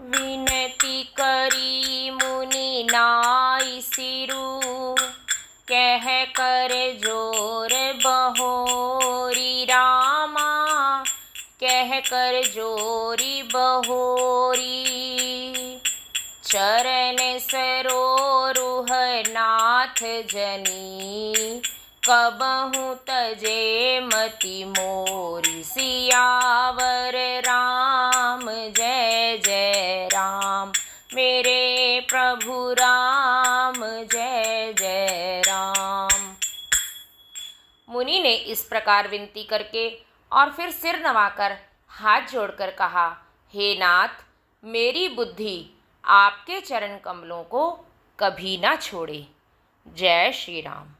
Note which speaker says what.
Speaker 1: विनती करी मुनि नाई सिरु। कह कर ज़ोर बहोरी रामा। कह कर जोरी बहोरी। चरण सरोरुह नाथ जनी। कबहू तजे मति मोरी सियावर मेरे प्रभु राम, जय जय राम। मुनि ने इस प्रकार विनती करके और फिर सिर नवाकर हाथ जोड़कर कहा, हे नाथ, मेरी बुद्धि आपके चरण कमलों को कभी ना छोड़े। जय श्री राम।